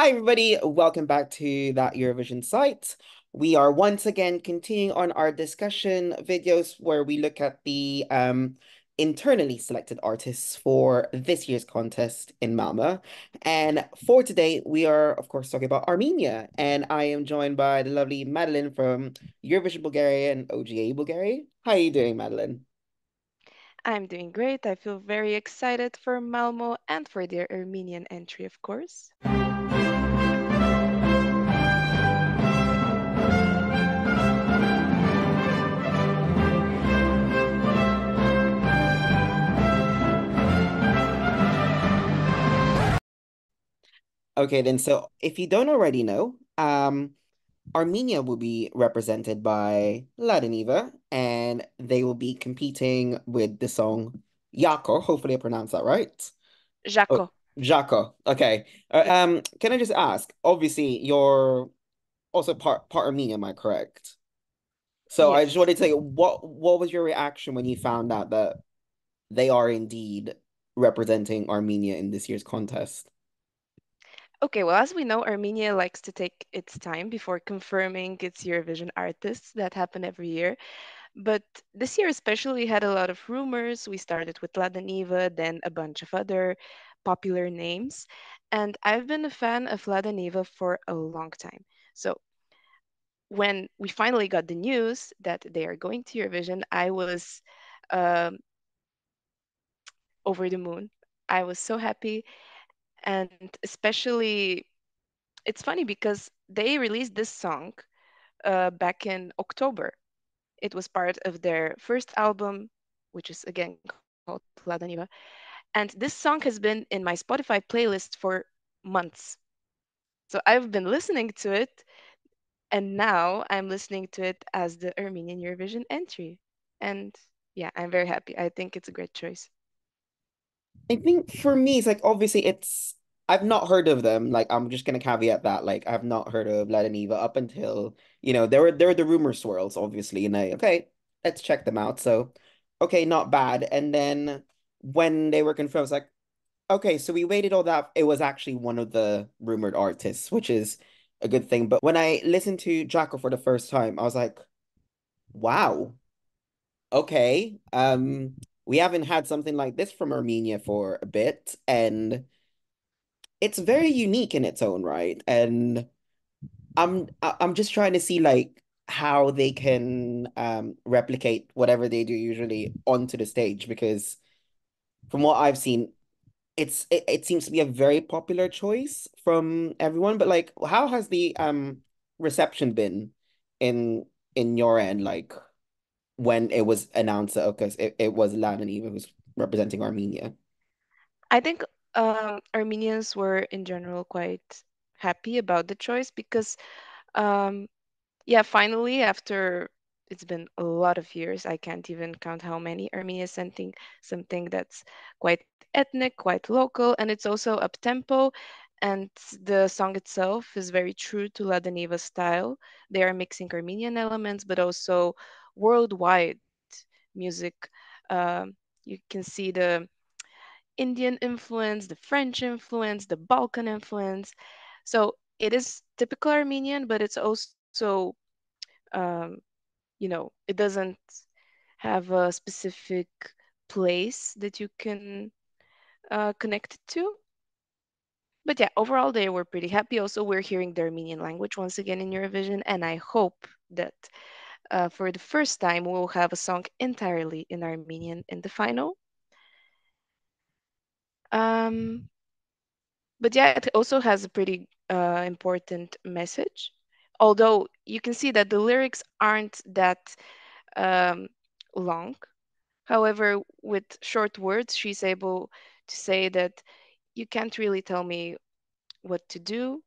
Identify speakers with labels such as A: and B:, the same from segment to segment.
A: Hi, everybody. Welcome back to that Eurovision site. We are once again continuing on our discussion videos where we look at the um, internally selected artists for this year's contest in Malmö. And for today, we are, of course, talking about Armenia. And I am joined by the lovely Madeline from Eurovision Bulgaria and OGAE Bulgaria. How are you doing, Madeline?
B: I'm doing great. I feel very excited for Malmo and for their Armenian entry, of course.
A: Okay, then, so if you don't already know, um, Armenia will be represented by Ladaniva, and they will be competing with the song Yako. Hopefully, I pronounced that right.
B: Jako.
A: Oh, Jako. Okay. Uh, um, can I just ask? Obviously, you're also part part Armenian, am I correct? So I just wanted to say, what what was your reaction when you found out that they are indeed representing Armenia in this year's contest?
B: Okay, well, as we know, Armenia likes to take its time before confirming its Eurovision artists. That happen every year. But this year especially had a lot of rumors. We started with Ladaniva, then a bunch of other popular names. And I've been a fan of Ladaniva for a long time. So when we finally got the news that they are going to Eurovision, I was um, over the moon. I was so happy. And especially, it's funny because they released this song uh, back in October. It was part of their first album, which is again called Ladaniva. And this song has been in my Spotify playlist for months. So I've been listening to it, and now I'm listening to it as the Armenian Eurovision entry. And yeah, I'm very happy. I think it's a great choice.
A: I think for me, it's like obviously it's I've not heard of them. Like I'm just gonna caveat that. Like I've not heard of Ladaniva up until, you know, there were there were the rumor swirls, obviously, and I okay, let's check them out. So okay, not bad. And then when they were confirmed, I was like, okay, so we waited all that. It was actually one of the rumored artists, which is a good thing. But when I listened to Jako for the first time, I was like, wow, okay. Um, we haven't had something like this from Armenia for a bit, and it's very unique in its own right. And I'm I'm just trying to see like how they can um replicate whatever they do usually onto the stage because from what I've seen, it's it, it seems to be a very popular choice from everyone. But like, how has the um reception been in in your end? Like when it was announced that okay, it, it was Ladaniva who's representing Armenia.
B: I think um, Armenians were in general quite happy about the choice because um, yeah, finally, after it's been a lot of years, I can't even count how many, Armenia is something that's quite ethnic, quite local, and it's also up tempo. And the song itself is very true to Ladaniva style. They are mixing Armenian elements, but also worldwide music. Um, you can see the Indian influence, the French influence, the Balkan influence. So it is typical Armenian, but it's also um, you know, it doesn't have a specific place that you can uh, connect to. But yeah, overall, they were pretty happy. Also, we're hearing the Armenian language once again in Eurovision, and I hope that uh, for the first time we'll have a song entirely in Armenian in the final. Um, but yeah, it also has a pretty uh, important message. Although you can see that the lyrics aren't that um, long. However, with short words, she's able to say that you can't really tell me what to do.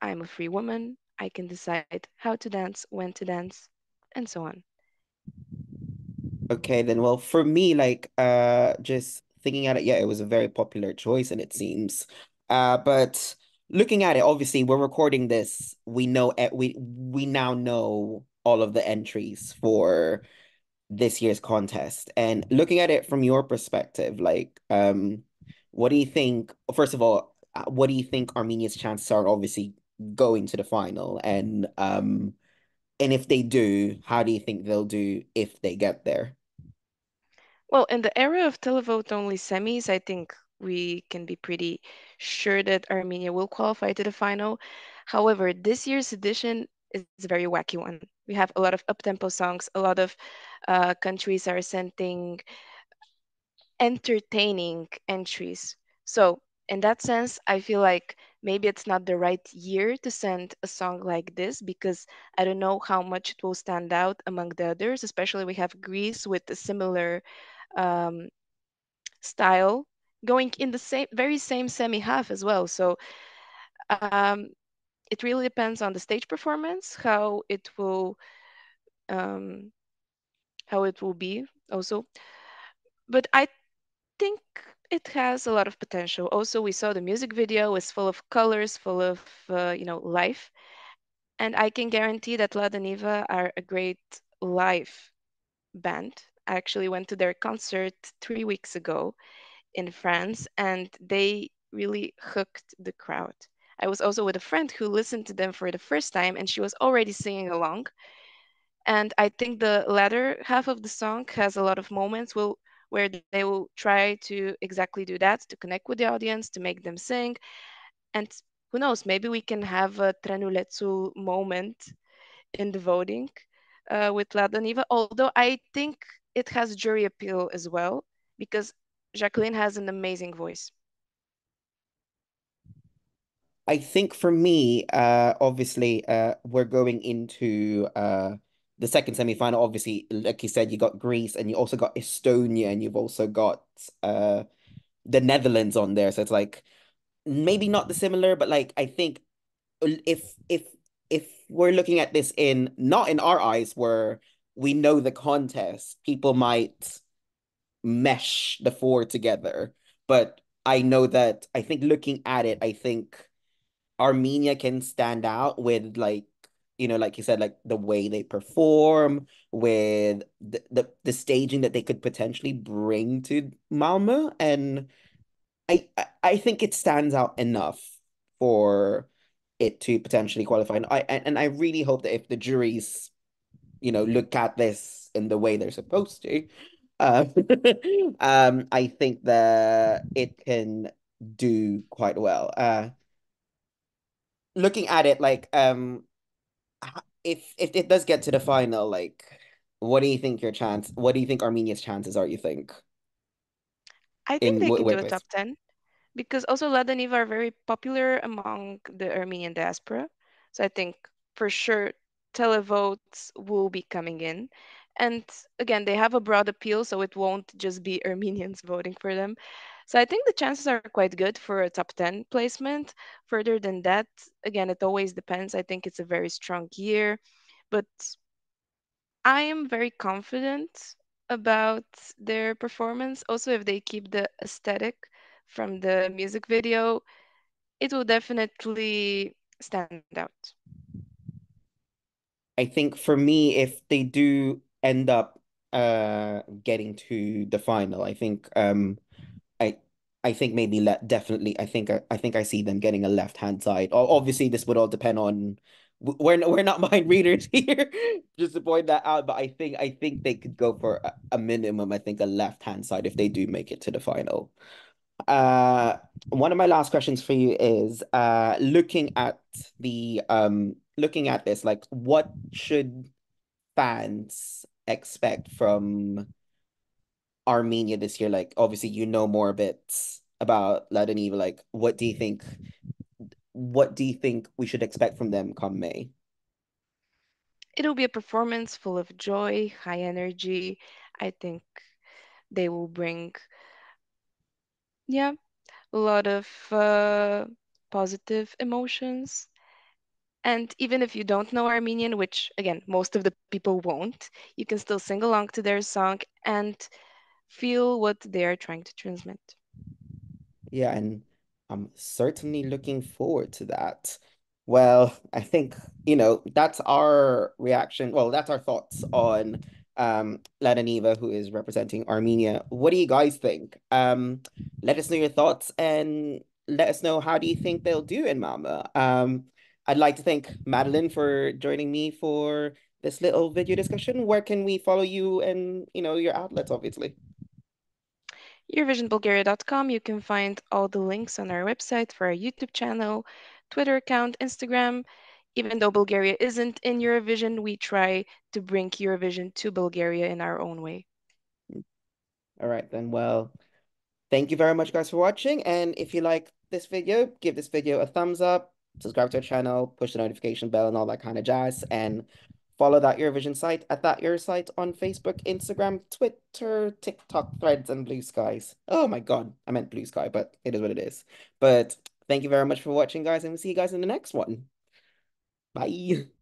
B: I'm a free woman. I can decide how to dance, when to dance, and so on.
A: Okay, then well for me, like uh just thinking at it, yeah, it was a very popular choice and it seems. Uh but looking at it, obviously we're recording this. We know we we now know all of the entries for this year's contest. And looking at it from your perspective, like um what do you think? First of all, uh, what do you think Armenia's chances are obviously going to the final? And um and if they do, how do you think they'll do if they get there?
B: Well, in the era of televote only semis, I think we can be pretty sure that Armenia will qualify to the final. However, this year's edition is a very wacky one. We have a lot of up-tempo songs. A lot of uh, countries are sending entertaining entries. So in that sense, I feel like maybe it's not the right year to send a song like this because I don't know how much it will stand out among the others. Especially we have Greece with a similar um, style going in the same very same semi half as well. So um, it really depends on the stage performance, how it will um, how it will be also. But I think it has a lot of potential. Also, we saw the music video is full of colors, full of uh, you know life, and I can guarantee that Ladaniva are a great live band. I actually went to their concert three weeks ago in France, and they really hooked the crowd. I was also with a friend who listened to them for the first time, and she was already singing along. And I think the latter half of the song has a lot of moments will where they will try to exactly do that to connect with the audience, to make them sing. And who knows, maybe we can have a Trenulețul moment in the voting uh, with Ladaniva, although I think it has jury appeal as well, because Jaklin has an amazing voice.
A: I think for me, uh, obviously, uh, we're going into uh the second semi-final. Obviously, like you said, you got Greece and you also got Estonia and you've also got uh the Netherlands on there. So it's like maybe not the similar, but like I think if if if we're looking at this in not in our eyes where we know the contest, people might mesh the four together. But I know that I think looking at it, I think Armenia can stand out with like you know, like you said, like the way they perform, with the the, the staging that they could potentially bring to Malmö, and I I think it stands out enough for it to potentially qualify. And I and I really hope that if the juries, you know, look at this in the way they're supposed to, uh, um, I think that it can do quite well. Uh, looking at it, like, um, if if it does get to the final, like, what do you think your chance? What do you think Armenia's chances are? You think
B: I think
A: in
B: they can do a top 10 because also Ladaniva are very popular among the Armenian diaspora. So I think for sure televotes will be coming in. And again, they have a broad appeal, so it won't just be Armenians voting for them. So I think the chances are quite good for a top 10 placement. Further than that, again, it always depends. I think it's a very strong year, but I am very confident about their performance. Also, if they keep the aesthetic from the music video, it will definitely stand out.
A: I think for me, if they do end up uh getting to the final, I think um I think maybe let definitely I think I, I think I see them getting a left hand side. Obviously, this would all depend on we're we're not mind readers here, just to point that out. But I think I think they could go for a, a minimum. I think a left hand side if they do make it to the final. Uh, one of my last questions for you is uh looking at the um looking at this like what should fans expect from Armenia this year? Like, obviously, you know more a bit about Ladaniva. Like, what do you think? What do you think we should expect from them come May?
B: It'll be a performance full of joy, high energy. I think they will bring, yeah, a lot of uh, positive emotions. And even if you don't know Armenian, which again, most of the people won't, you can still sing along to their song and feel what they are trying to transmit.
A: Yeah, and I'm certainly looking forward to that. Well, I think, you know, that's our reaction. Well, that's our thoughts on um Ladaniva, who is representing Armenia. What do you guys think? Um, let us know your thoughts and let us know how do you think they'll do in Malmö. Um, I'd like to thank Madeline for joining me for this little video discussion. Where can we follow you and you know your outlets, obviously?
B: EurovisionBulgaria.com. You can find all the links on our website for our YouTube channel, Twitter account, Instagram. Even though Bulgaria isn't in Eurovision, we try to bring Eurovision to Bulgaria in our own way.
A: All right, then. Well, thank you very much, guys, for watching. And if you like this video, give this video a thumbs up, subscribe to our channel, push the notification bell, and all that kind of jazz. And follow that Eurovision site at that Euro site on Facebook, Instagram, Twitter, TikTok, Threads, and Blue Skies. Oh my God, I meant Blue Sky, but it is what it is. But thank you very much for watching, guys, and we'll see you guys in the next one. Bye.